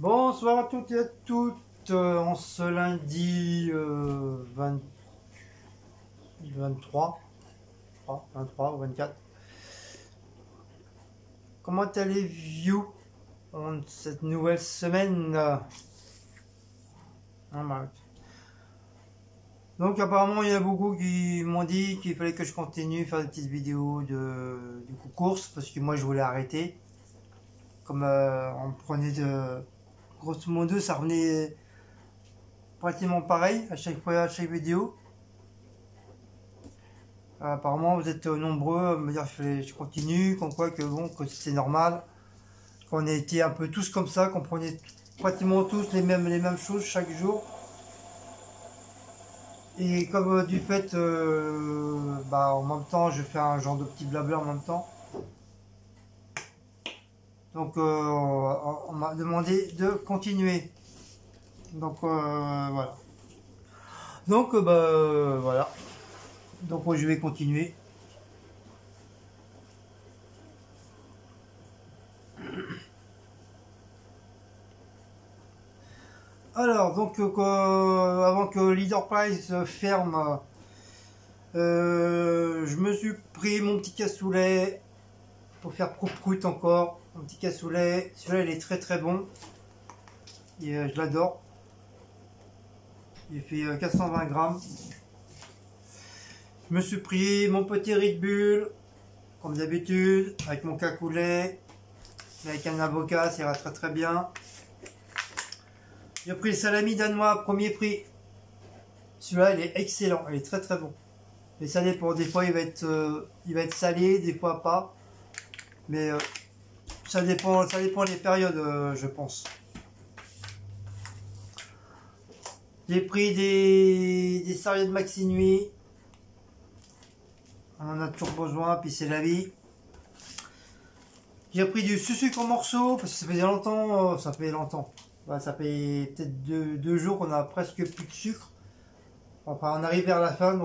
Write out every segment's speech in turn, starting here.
Bonsoir à toutes et à toutes. Euh, en ce lundi euh, 20 23, 23 ou 24. Comment allez-vous en cette nouvelle semaine? Ah, bah. Donc apparemment il y a beaucoup qui m'ont dit qu'il fallait que je continue faire des petites vidéos de coup course parce que moi je voulais arrêter. Comme euh, on prenait de grosso modo ça revenait pratiquement pareil à chaque fois à chaque vidéo. Apparemment vous êtes nombreux à me dire que je continue, qu'on quoi que bon que c'est normal, qu'on était un peu tous comme ça, qu'on prenait pratiquement tous les mêmes les mêmes choses chaque jour. Et comme euh, du fait, euh, bah, en même temps, je fais un genre de petit blabla en même temps. Donc, euh, on m'a demandé de continuer. Donc, voilà. Donc, bah, voilà. Donc, je vais continuer. Alors, donc, euh, avant que Leader ferme, euh, je me suis pris mon petit cassoulet pour faire prout encore. Mon petit cassoulet, celui-là il est très très bon. Et euh, je l'adore. Il fait 420 grammes. Je me suis pris mon petit Red Bull, comme d'habitude, avec mon cassoulet, avec un avocat, ça ira très très bien. J'ai pris le salami danois, premier prix. Celui-là, il est excellent, il est très très bon. Mais ça dépend, des fois il va être, euh, il va être salé, des fois pas. Mais euh, ça dépend, ça dépend des périodes, euh, je pense. J'ai pris des, des serviettes maxi nuit. On en a toujours besoin, puis c'est la vie. J'ai pris du sucre en morceaux, parce que ça faisait longtemps, ça fait longtemps. Bah, ça fait peut-être deux, jours qu'on a presque plus de sucre. Enfin, on arrive vers la fin,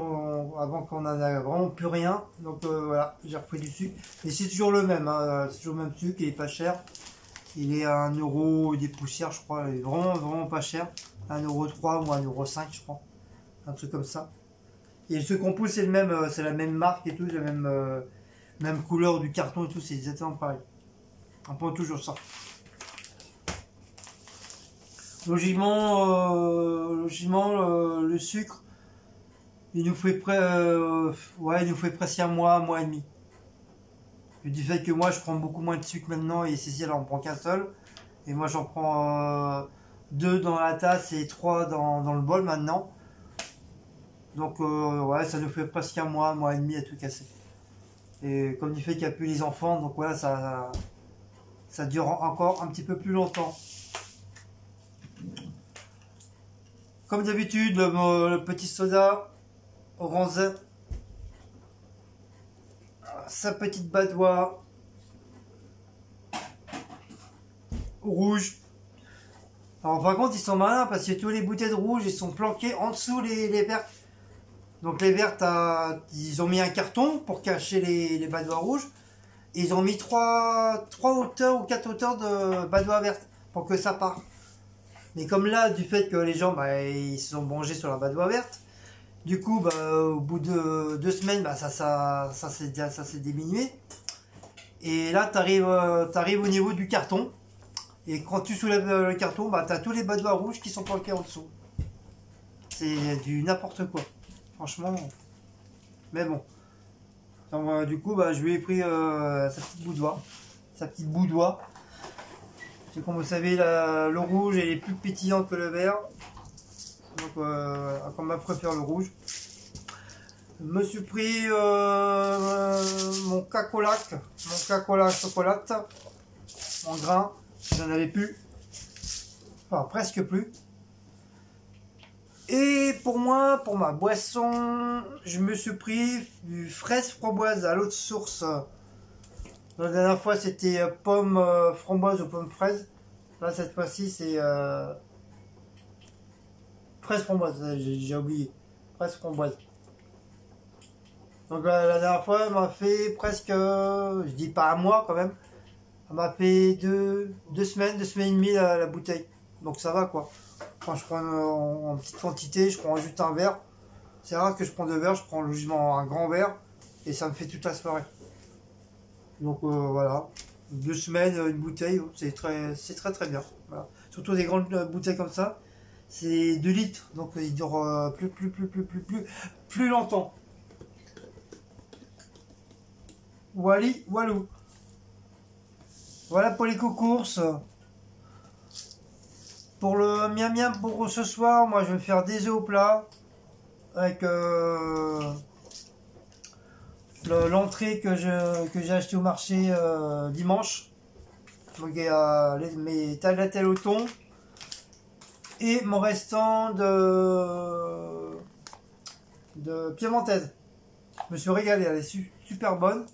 avant qu'on en a vraiment plus rien. Donc euh, voilà, j'ai repris du sucre. Et c'est toujours le même, hein, c'est toujours le même sucre, il est pas cher. Il est à 1 euro des poussières, je crois. Il est vraiment, vraiment pas cher. 1 euro 3 ou 1 euro 5, je crois. Un truc comme ça. Et ce qu'on pousse, c'est le même, euh, c'est la même marque et tout, la même, euh, même couleur du carton et tout, c'est exactement pareil. On prend toujours ça. Logiquement, logiquement le sucre, il nous fait euh, ouais, il nous presque un mois, un mois et demi. du fait que moi je prends beaucoup moins de sucre maintenant et Cécile en prend qu'un seul. Et moi j'en prends euh, deux dans la tasse et trois dans, le bol maintenant. Donc ouais, ça nous fait presque un mois, un mois et demi à tout casser. Et comme du fait qu'il n'y a plus les enfants, donc voilà, ça, ça dure encore un petit peu plus longtemps. Comme d'habitude, le, petit soda orange, sa petite badoie rouge. Alors par contre ils sont malins parce que tous les bouteilles de rouge ils sont planquées en dessous les, vertes. Donc les vertes ils ont mis un carton pour cacher les, les rouges. Ils ont mis trois, trois hauteurs ou quatre hauteurs de badois vertes pour que ça parte. Mais comme là, du fait que les gens, bah, ils se sont mangés sur la badoie verte, du coup, bah, au bout de deux semaines, bah, ça, ça, ça s'est diminué. Et là, tu arrives, euh, au niveau du carton. Et quand tu soulèves le carton, bah, tu as tous les badois rouges qui sont planqués en dessous. C'est du n'importe quoi. Franchement. Mais bon. Euh, du coup, bah, je lui ai pris euh, sa petite boudoir. Sa petite boudoir comme vous savez, le rouge est plus pétillant que le vert. Donc, euh, on m'a préféré le rouge. Je me suis pris euh, mon cacolac, mon cacola chocolat, en grain. J'en avais plus. Enfin, presque plus. Et pour moi, pour ma boisson, je me suis pris du fraise framboise à l'eau de source la dernière fois, c'était euh, pomme euh, framboise ou pomme fraise. Là, cette fois-ci, c'est euh, fraise framboise. J'ai oublié. Fraise framboise. Donc la dernière fois, elle m'a fait presque, je dis pas un mois quand même, elle m'a fait deux, semaines, deux semaines et demie la, bouteille. Donc ça va quoi. Quand je prends en, petite quantité, je prends juste un verre. C'est rare que je prends deux verres, je prends logiquement un grand verre et ça me fait toute la soirée. Donc euh, voilà, deux semaines, une bouteille, c'est très très bien. Surtout des grandes bouteilles comme ça, c'est 2 litres, donc il dure plus, plus, plus, plus, plus, plus, plus longtemps. Wally, Walou. Voilà pour les courses. Pour le miam miam pour ce soir, moi je vais faire des œufs au plat avec euh, l'entrée que je que j'ai acheté au marché euh, dimanche. Donc mes tagliatelles au thon et mon restant de de piémontaise. Je me suis régalé, elle est super bonne.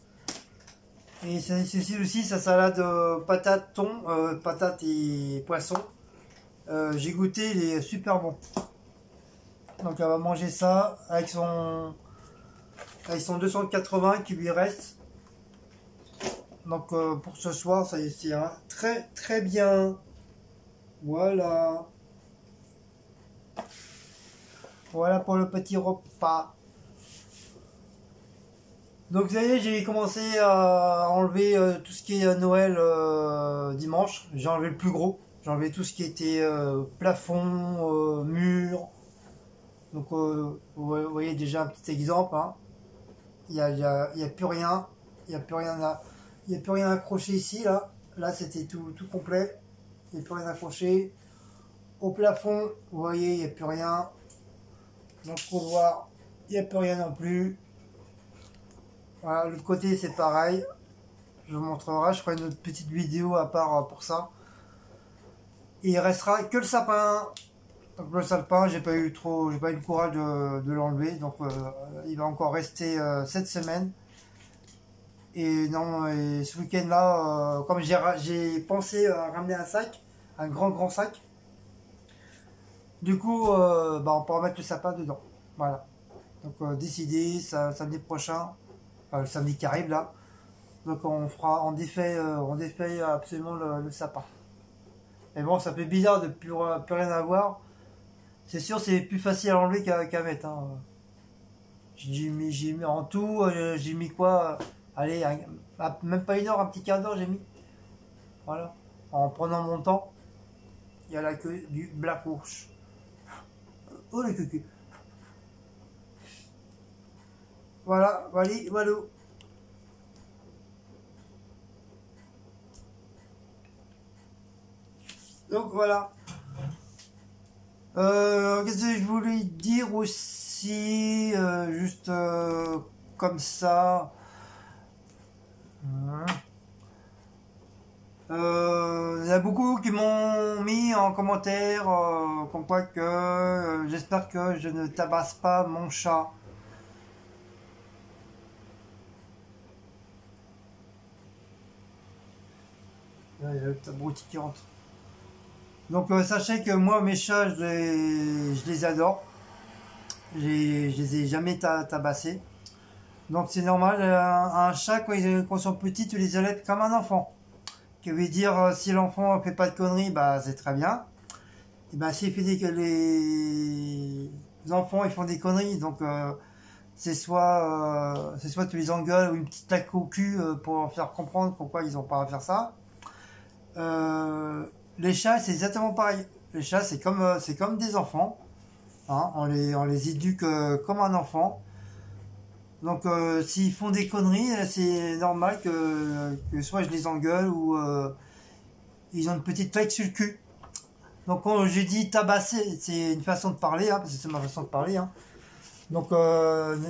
Et ceci aussi sa salade euh, patate, thon, euh, patate et poisson. Euh, j'ai goûté, il est super bon. Donc elle va manger ça avec son, avec son 280 qui lui reste. Donc pour ce soir, ça c'est très très bien. Voilà. Voilà pour le petit repas. Donc vous voyez, j'ai commencé à enlever euh, tout ce qui est euh, Noël euh, dimanche. J'ai enlevé le plus gros. J'ai enlevé tout ce qui était plafond, mur. Donc vous voyez déjà un petit exemple. Hein. Il n'y a, a, plus rien. Il n'y a plus rien à, il a plus rien accroché ici là. Là c'était tout, tout complet. Il n'y a plus rien accroché. Au plafond, vous voyez, il n'y a plus rien. Dans le couloir, il n'y a plus rien non plus. Voilà, l'autre côté c'est pareil. Je vous montrerai, je ferai une autre petite vidéo à part euh, pour ça. Et il restera que le sapin. Donc le sapin, j'ai pas eu trop, j'ai pas eu le courage de, l'enlever, donc euh, il va encore rester euh, cette semaine. Et non, et ce week-end là, comme j'ai pensé à ramener un sac, un grand grand sac, du coup, bah, on pourra mettre le sapin dedans. Voilà. Donc décidé, ça, samedi prochain, le samedi qui arrive là. Donc on fera, on défait, euh, absolument le, sapin. Mais bon, ça fait bizarre de plus, plus rien avoir. C'est sûr, c'est plus facile à enlever qu'à mettre. Hein. J'ai mis, en tout, euh, j'ai mis quoi Allez, même pas une heure, un petit quart d'heure, j'ai mis. Voilà. En prenant mon temps, il y a la queue du black rouge. Oh le cucu. Voilà. Donc voilà. Euh, qu'est-ce que je voulais dire aussi, euh, juste euh, comme ça. Il y a beaucoup qui m'ont mis en commentaire comme quoi que j'espère que je ne tabasse pas mon chat. il y a le qui rentre. Donc euh, sachez que moi mes chats je les, adore. Je les ai jamais tabassés. Donc c'est normal, un, chat quand ils, sont petits tu les allaites comme un enfant. Qui veut dire euh, si l'enfant fait pas de conneries, bah c'est très bien. Et bah s'il fait que les enfants ils font des conneries, donc euh, c'est soit c'est soit tu les engueules ou une petite tac au cul pour faire comprendre pourquoi ils ont pas à faire ça euh, les chats, c'est exactement pareil. Les chats, c'est comme, euh, c'est comme des enfants. Hein. on, les, on les éduque euh, comme un enfant. Donc, s'ils font des conneries, c'est normal que, soit je les engueule ou ils ont une petite plaque sur le cul. Donc, quand j'ai dit tabasser, c'est une façon de parler, hein, parce que c'est ma façon de parler. Hein. Donc,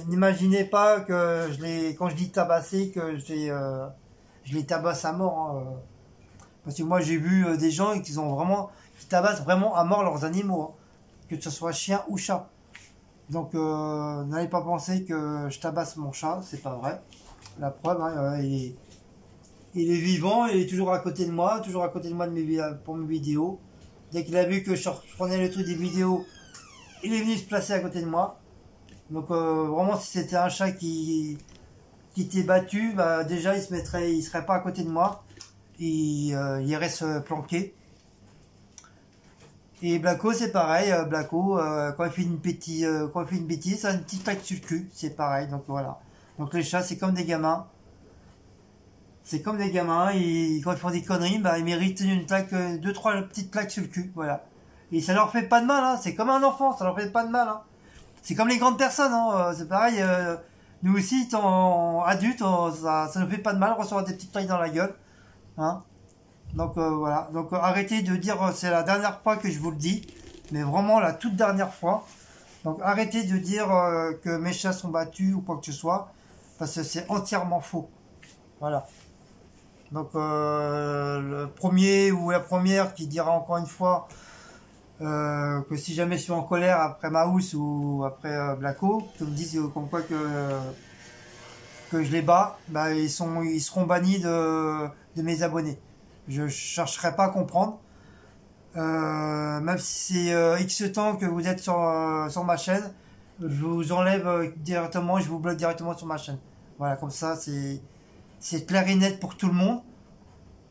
n'imaginez pas que je les, quand je dis tabasser, que je les tabasse à mort. Hein, parce que moi, j'ai vu euh, des gens qui ont vraiment, qui tabassent vraiment à mort leurs animaux, que ce soit chien ou chat. Donc, euh, n'allez pas penser que je tabasse mon chat, c'est pas vrai. La preuve, hein, il, est, il, est, vivant, il est toujours à côté de moi, toujours à côté de moi pour mes vidéos. Dès qu'il a vu que je prenais le truc des vidéos, il est venu se placer à côté de moi. Donc, euh, vraiment, si c'était un chat qui, qui était battu, bah, déjà, il se mettrait, il serait pas à côté de moi il, euh, il reste planqué. Et Blacko, c'est pareil. euh, Blacko, euh, quand il fait une petite, euh, quand il fait une bêtise, ça a une petite claque sur le cul. C'est pareil. Donc voilà. Donc les chats, c'est comme des gamins. C'est comme des gamins. Et quand ils font des conneries, bah, ils méritent une claque, euh, deux, trois petites claques sur le cul. Voilà. Et ça leur fait pas de mal. Hein. C'est comme un enfant. Ça leur fait pas de mal. Hein. C'est comme les grandes personnes. Hein. C'est pareil. nous aussi, en adultes, on- ça, ça ne fait pas de mal recevoir des petites claques dans la gueule. Hein. Donc euh, voilà, donc euh, arrêtez de dire euh, c'est la dernière fois que je vous le dis, mais vraiment la toute dernière fois. Donc arrêtez de dire que mes chats sont battus ou quoi que ce soit, parce que c'est entièrement faux. Voilà. Donc le premier ou la première qui dira encore une fois que si jamais je suis en colère après Maus ou après Blacko, que me disent comme quoi que que je les bats, bah, ils sont ils seront bannis de, de mes abonnés. Je chercherai pas à comprendre. Euh, même si c'est euh, X temps que vous êtes sur, euh, sur ma chaîne, je vous enlève euh, directement, je vous bloque directement sur ma chaîne. Voilà, comme ça, c'est c'est clair et net pour tout le monde.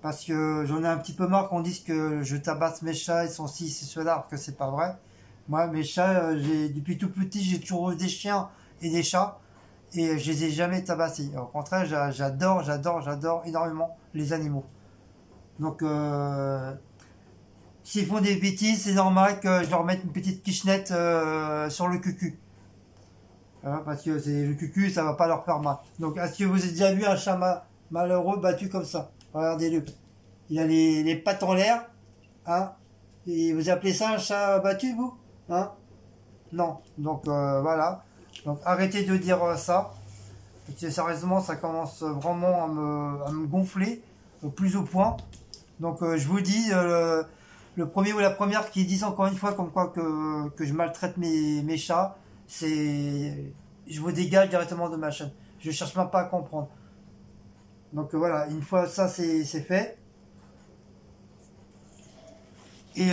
Parce que j'en ai un petit peu marre qu'on dise que je tabasse mes chats, ils sont ci, c'est cela, alors que c'est pas vrai. Moi, mes chats, euh, j'ai depuis tout petit, j'ai toujours eu des chiens et des chats, et je les ai jamais tabassés. Au contraire, j'a- j'adore, j'adore, j'adore énormément les animaux. Donc, euh, s'ils font des bêtises, c'est normal que je leur mette une petite quichennette euh, sur le cucu. Hein, parce que c'est le cucu, ça va pas leur faire mal. Donc, est-ce que vous avez déjà vu un chat ma- malheureux battu comme ça? Regardez-le. Il a les, les pattes en l'air. Hein Et vous appelez ça un chat battu, vous? Hein? Non. Donc, euh, voilà. Donc, arrêtez de dire euh, ça. Parce que sérieusement, ça commence vraiment à me, à me gonfler au plus au point. Donc euh, je vous dis, euh, le, premier ou la première qui disent encore une fois comme quoi que, que je maltraite mes, mes chats, c'est je vous dégage directement de ma chaîne. Je cherche même pas à comprendre. Donc euh, voilà, une fois ça c'est fait. Et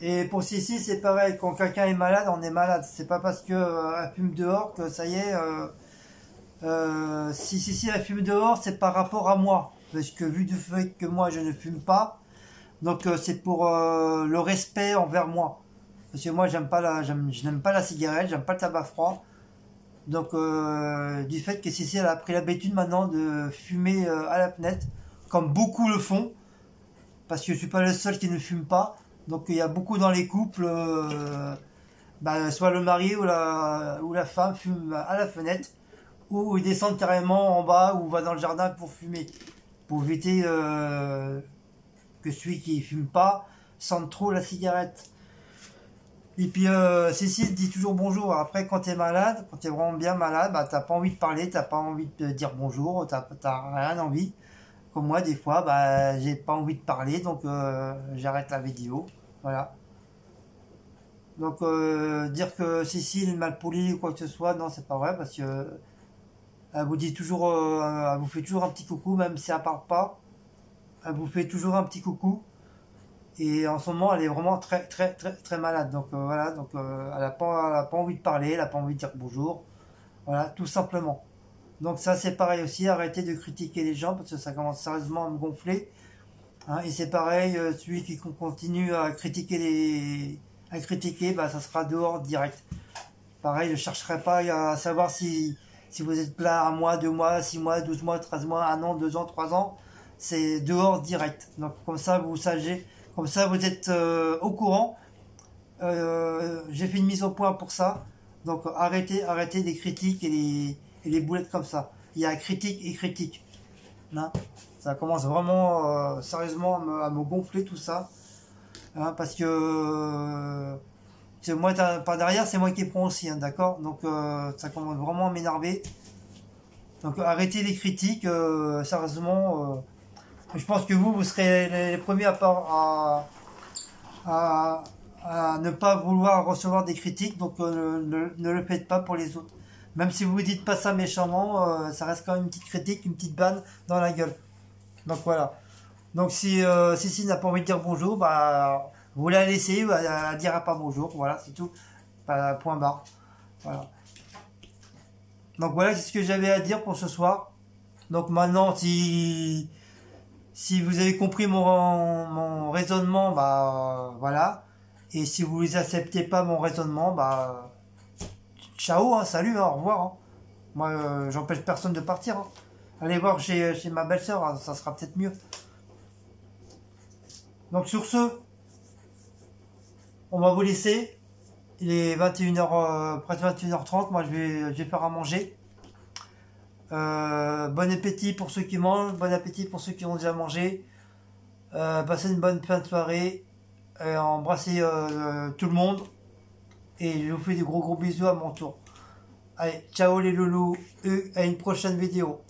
et pour Sissi c'est pareil, quand quelqu'un est malade, on est malade. C'est pas parce que elle fume dehors que ça y est. euh, si, si, si, la fume dehors, c'est par rapport à moi. Parce que vu du fait que moi, je ne fume pas, donc euh, c'est pour euh, le respect envers moi. Parce que moi, j'aime pas la, je n'aime pas la cigarette, j'aime pas le tabac froid. Donc, du fait que Cécile elle a pris l'habitude maintenant de fumer à la fenêtre, comme beaucoup le font, parce que je suis pas le seul qui ne fume pas. Donc, il y a beaucoup dans les couples, bah, soit le mari ou la, ou la femme fume à la fenêtre ou ils descendent carrément en bas ou va dans le jardin pour fumer. Pour éviter euh, que celui qui fume pas sente trop la cigarette. Et puis euh, Cécile dit toujours bonjour. Après, quand t'es malade, quand t'es vraiment bien malade, bah t'as pas envie de parler, t'as pas envie de dire bonjour, t'as rien envie. Comme moi, des fois, bah j'ai pas envie de parler, donc euh, j'arrête la vidéo. Voilà. Donc dire que Cécile est mal polie ou quoi que ce soit, non, c'est pas vrai parce que elle vous dit toujours, euh, elle vous fait toujours un petit coucou, même si elle parle pas. Elle vous fait toujours un petit coucou. Et en ce moment, elle est vraiment très, très, très, très malade. Donc euh, voilà, donc euh, elle a pas, pas envie de parler, elle a pas envie de dire bonjour. Voilà, tout simplement. Donc ça, c'est pareil aussi. Arrêtez de critiquer les gens parce que ça commence sérieusement à me gonfler. Hein, et c'est pareil, celui qui con- continue à critiquer à critiquer, bah ça sera dehors direct. Pareil, je chercherai pas à savoir si si vous êtes là un mois, deux mois, six mois, douze mois, treize mois, un an, deux ans, trois ans, c'est dehors direct. Donc comme ça, vous savez, comme ça, vous êtes euh, au courant. Euh, J'ai fait une mise au point pour ça. Donc arrêtez, arrêtez des critiques et les, et les boulettes comme ça. Il y a critique et critique. Hein? Ça commence vraiment euh, sérieusement à me, gonfler tout ça. Hein, parce que moi par derrière, c'est moi qui prends aussi, hein, d'accord? Donc euh, ça commence vraiment à m'énerver. Donc arrêtez les critiques, euh, sérieusement. euh, je pense que vous, vous serez les, premiers à, ne pas vouloir recevoir des critiques, donc ne, le faites pas pour les autres. Même si vous ne dites pas ça méchamment, ça reste quand même une petite critique, une petite banne dans la gueule. Donc voilà. Donc si Cécile n'a pas envie de dire bonjour, bah vous la laissez, elle, dira pas bonjour, voilà, c'est tout. Bah, point barre. Voilà. Donc voilà, c'est ce que j'avais à dire pour ce soir. Donc maintenant, si, si vous avez compris mon, raisonnement, bah voilà. Et si vous ne acceptez pas mon raisonnement, bah ciao, hein, salut, hein, au revoir. Hein. Moi, euh, j'empêche personne de partir. Allez voir chez, chez ma belle-sœur, ça sera peut-être mieux. Donc sur ce, on va vous laisser. Il est 21h, euh, presque 21h30. Moi, je vais, je vais faire à manger. Euh, bon appétit pour ceux qui mangent. Bon appétit pour ceux qui ont déjà mangé. Euh, passez une bonne fin de soirée. Et embrassez tout le monde. Et je vous fais des gros gros bisous à mon tour. Allez, ciao les loulous. Et à une prochaine vidéo.